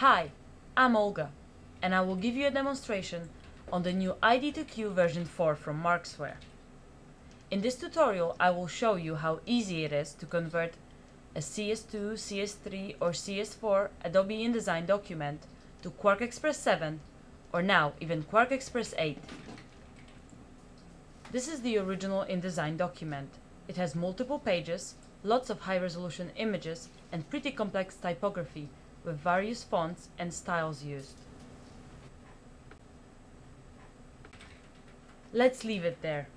Hi, I'm Olga, and I will give you a demonstration on the new ID2Q version 4 from Markzware. In this tutorial, I will show you how easy it is to convert a CS2, CS3 or CS4 Adobe InDesign document to QuarkXPress 7 or now even QuarkXPress 8. This is the original InDesign document. It has multiple pages, lots of high-resolution images and pretty complex typography with various fonts and styles used. Let's leave it there.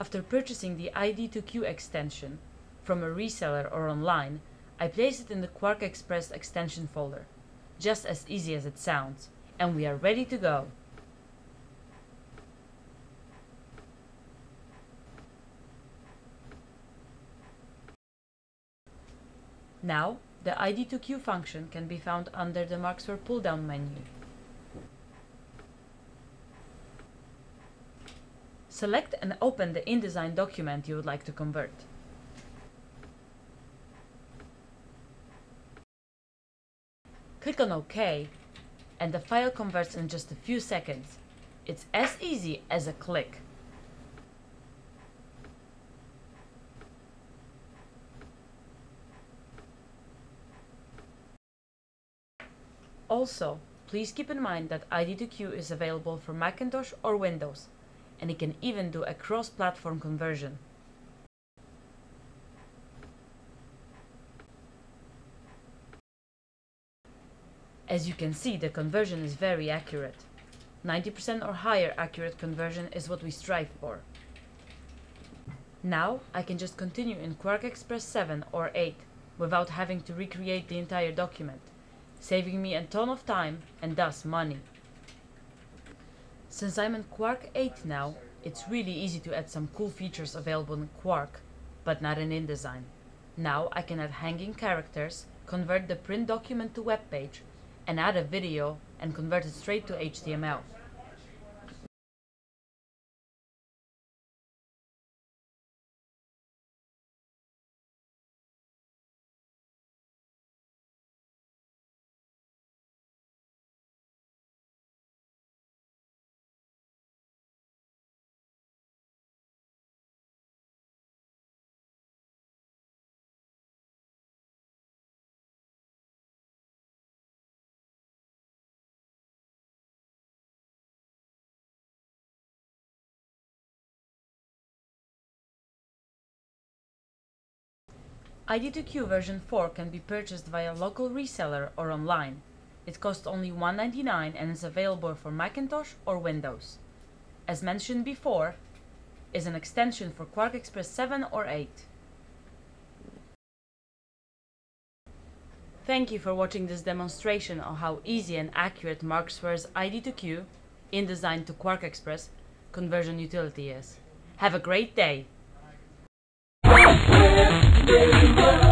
After purchasing the ID2Q extension from a reseller or online, I place it in the QuarkXPress extension folder, just as easy as it sounds, and we are ready to go. Now, the ID2Q function can be found under the Markzware pull-down menu. Select and open the InDesign document you would like to convert. Click on OK and the file converts in just a few seconds. It's as easy as a click. Also, please keep in mind that ID2Q is available for Macintosh or Windows, and it can even do a cross-platform conversion. As you can see, the conversion is very accurate. 90% or higher accurate conversion is what we strive for. Now I can just continue in QuarkXPress 7 or 8 without having to recreate the entire document saving me a ton of time and thus money. Since I'm in Quark 8 now, it's really easy to add some cool features available in Quark, but not in InDesign. Now I can add hanging characters, convert the print document to web page, and add a video and convert it straight to HTML. ID2Q version 4 can be purchased via local reseller or online. It costs only $1.99 and is available for Macintosh or Windows. As mentioned before, is an extension for QuarkXPress 7 or 8. Thank you for watching this demonstration on how easy and accurate Markzware's ID2Q, InDesign to QuarkXPress, conversion utility is. Have a great day! Baby,